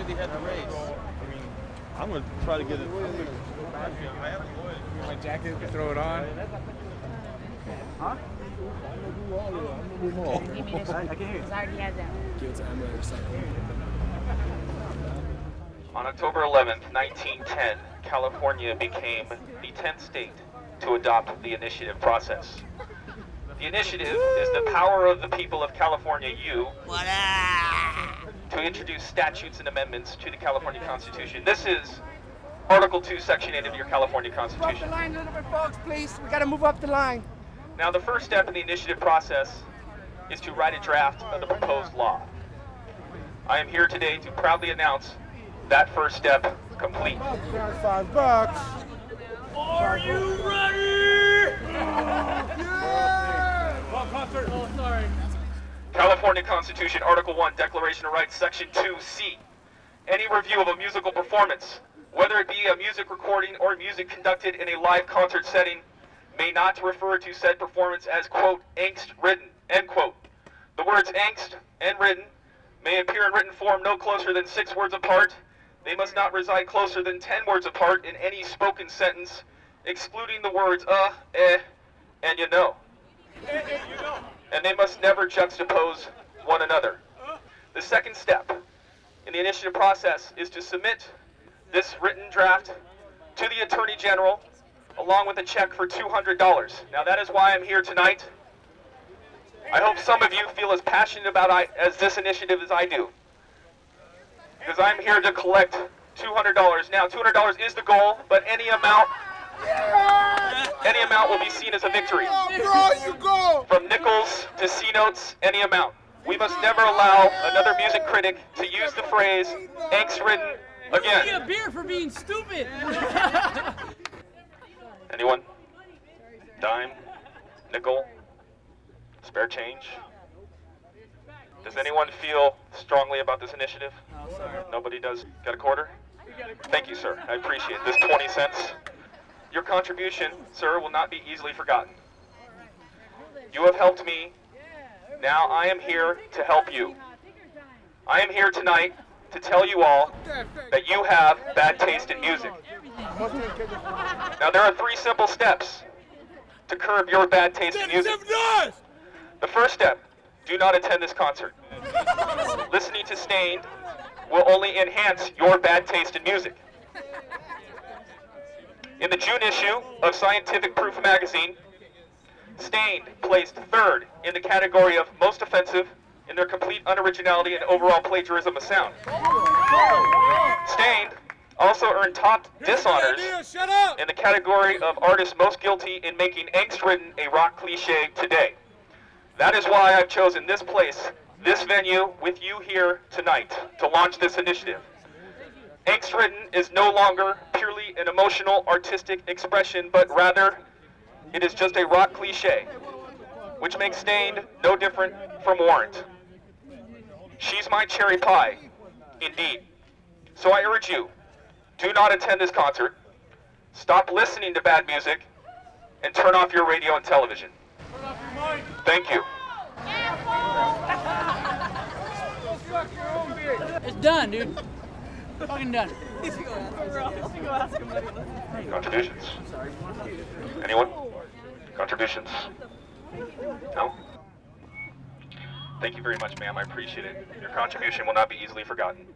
knew they had the race. I mean, I'm gonna try to get it. My jacket, throw it on. Huh? Give me this. I, I can hear you. Cause I already have that. It to Emily or something. On October 11th, 1910, California became the 10th state to adopt the initiative process. The initiative is the power of the people of California, you, to introduce statutes and amendments to the California Constitution. This is Article 2, Section 8 of your California Constitution. Move up the Constitution. line a little bit, folks, please. We gotta move up the line. Now, the first step in the initiative process is to write a draft of the proposed law. I am here today to proudly announce that first step complete. Five bucks. Are you ready? California Constitution, Article 1, Declaration of Rights, Section 2C. Any review of a musical performance, whether it be a music recording or music conducted in a live concert setting, may not refer to said performance as, quote, angst written, end quote. The words angst and written may appear in written form no closer than six words apart. They must not reside closer than ten words apart in any spoken sentence, excluding the words uh, eh, and you know and they must never juxtapose one another. The second step in the initiative process is to submit this written draft to the Attorney General along with a check for $200. Now that is why I'm here tonight. I hope some of you feel as passionate about I, as this initiative as I do. Because I'm here to collect $200. Now $200 is the goal, but any amount any amount will be seen as a victory. Bro, you go. From nickels to C notes, any amount. We must never allow another music critic to use the phrase angst ridden Get again. a beer for being stupid. Anyone? Dime? Nickel? Spare change? Does anyone feel strongly about this initiative? Nobody does. Got a quarter? Thank you, sir. I appreciate this 20 cents. Your contribution, sir, will not be easily forgotten. You have helped me. Now I am here to help you. I am here tonight to tell you all that you have bad taste in music. Now there are three simple steps to curb your bad taste in music. The first step, do not attend this concert. Listening to Staind will only enhance your bad taste in music. In the June issue of Scientific Proof magazine, Staind placed third in the category of most offensive in their complete unoriginality and overall plagiarism of sound. Staind also earned top dishonors in the category of artists most guilty in making angst-ridden a rock cliche today. That is why I've chosen this place, this venue, with you here tonight to launch this initiative. Angst Ridden is no longer an emotional, artistic expression, but rather it is just a rock cliche, which makes Staind no different from Warrant. She's my cherry pie, indeed. So I urge you, do not attend this concert, stop listening to bad music, and turn off your radio and television. Thank you. It's done, dude. Fucking done. Contributions? Anyone? Contributions? No? Thank you very much, ma'am. I appreciate it. Your contribution will not be easily forgotten.